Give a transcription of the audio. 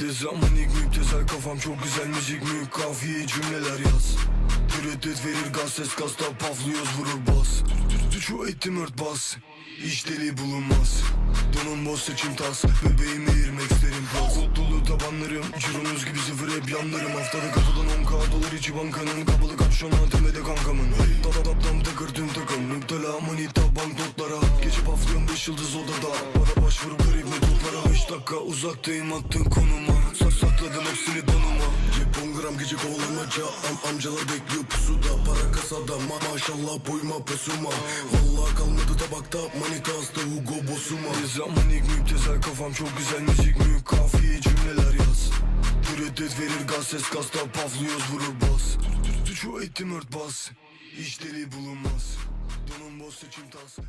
Zamanik müptezel kafam. Çok güzel müzik mük kafiye cümleler yaz. Müreddet verir gaz ses gazda paflıyoruz vurur bas. Şu ettim ört bas. İş deli bulunmaz. Donun boz seçim tas. Bebeğimi yirmek isterim pas Kod tabanlarım Cironuz gibi sıfır hep yanlarım. Haftada kapıdan 10k dolar içi bankanın Kapalı kapşonu tepede kankamın. Dap dap dam takır tüm takım. Müptela manita banknotlara. Gece paflıyorum 5 yıldız odada. Para başvuru garip metotlara 5 dakika uzaktayım attın konuma. Sak sakladım hepsini donuma. Cep 10 gram gece kovalamaca Am amcalar bekliyor pusuda. Para kasada. Ma maşallah boyuma posuma Vallahi kalmadı tabakta. Manita hasta Hugo Bosuma. Zamanik müptezel kafam çok güzel müzik mük Kafiye cümleler yaz. Müreddet verir gaz ses gazda paflıyoruz vurur bas. Şu ettim ört bas. İş deli bulunmaz. Donun boz seçim tas